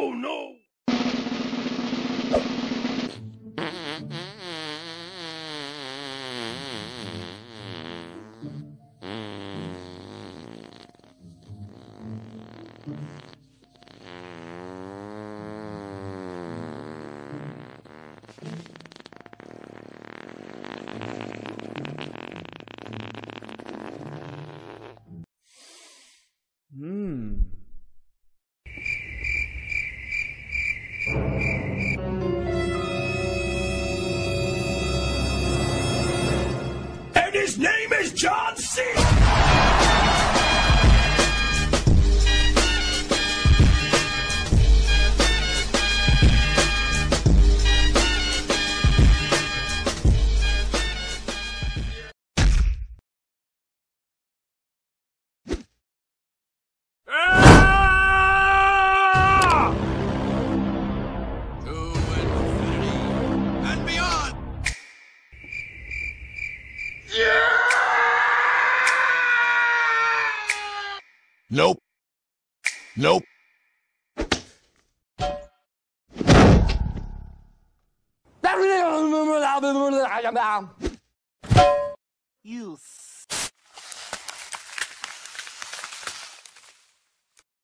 Oh no! His name is John C. Nope. Nope. You